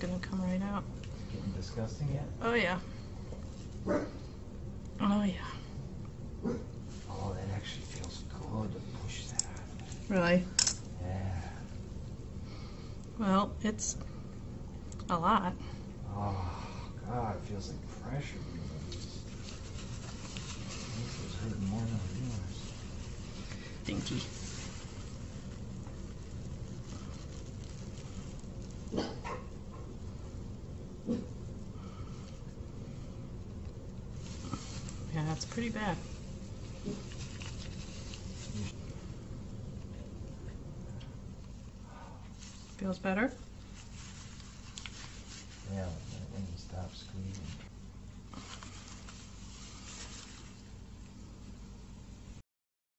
gonna come right out. Getting disgusting yet? Oh yeah. Oh yeah. Oh, that actually feels good to push that. Really? Yeah. Well, it's a lot. Oh, God, it feels like pressure. This is hurting more than I realized. Yeah, that's pretty bad. Feels better? Yeah, when you stop squeezing.